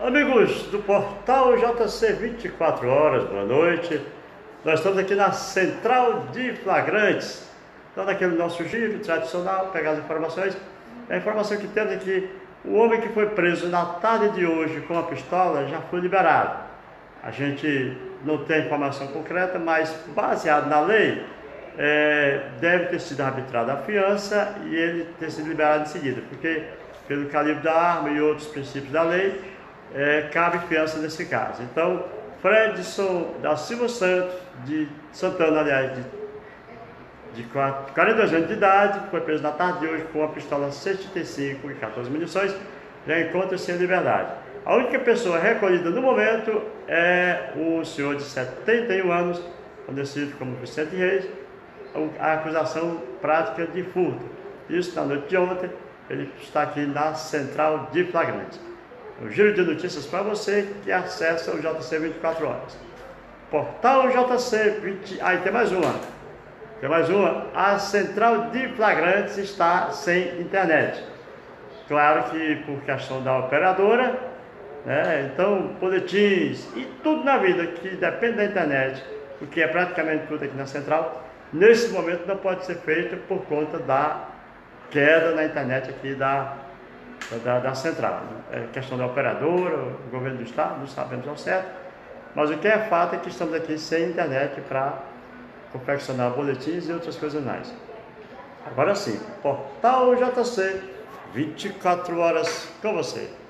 Amigos do portal JC 24 horas, boa noite. Nós estamos aqui na central de flagrantes. Então, naquele nosso giro tradicional, pegar as informações. A informação que temos é que o homem que foi preso na tarde de hoje com a pistola já foi liberado. A gente não tem informação concreta, mas baseado na lei, é, deve ter sido arbitrada a fiança e ele ter sido liberado em seguida, porque pelo calibre da arma e outros princípios da lei, é, cabe fiança nesse caso. Então, Fredson da Silva Santos, de Santana, aliás, de, de 42 anos de idade, foi preso na tarde de hoje com uma pistola 75 e 14 munições, já encontra-se em liberdade. A única pessoa recolhida no momento é o senhor de 71 anos, conhecido como Vicente Reis, a acusação prática de furto. Isso na noite de ontem, ele está aqui na central de flagrante. O giro de notícias para você que acessa o JC 24 horas. Portal JC 20. Aí ah, tem mais uma. Tem mais uma. A central de flagrantes está sem internet. Claro que por questão da operadora, né? Então, boletins e tudo na vida que depende da internet, o que é praticamente tudo aqui na central, nesse momento não pode ser feito por conta da queda na internet aqui da, da, da central. É questão da operadora, governo do estado, não sabemos ao certo, mas o que é fato é que estamos aqui sem internet para confeccionar boletins e outras coisas mais. Agora sim, Portal JC, 24 horas com você.